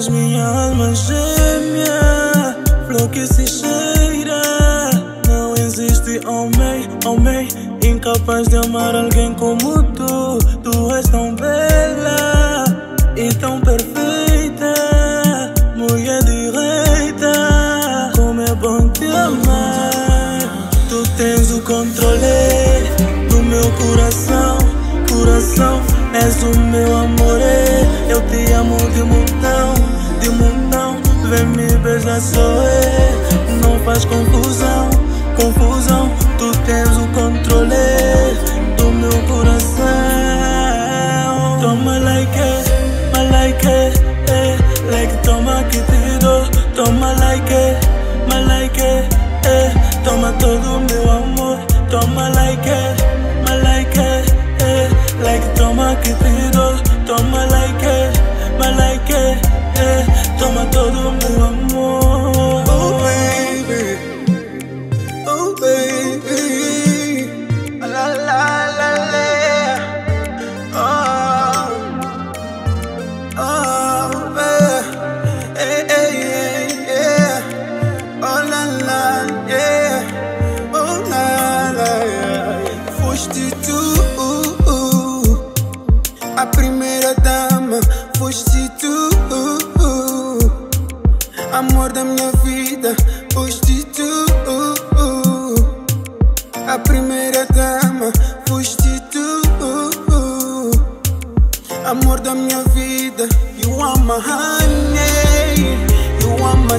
És minha alma gêmea, flor que se cheira. Não existe homem, homem, incapaz de amar alguém como tu. Tu és tão bela e tão perfeita, mulher direita. Como é bom te amar. Tu tens o controle do meu coração, coração. És o meu amor, eu te é. não faz confusão, confusão. Tu tens o controle do meu coração. Toma like it, my like eh. Like toma que te dou, toma like it, my like eh. Toma todo o meu amor, toma like it, my like eh. Like toma que te dou, toma like it, Foste tu, a primeira dama, foste tu. Amor da minha vida, foste tu. A primeira dama, foste tu. Amor da minha vida, you are my honey You are my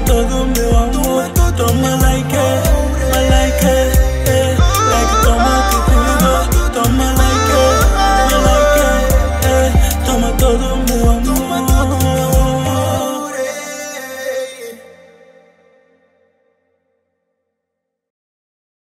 todo meu amor.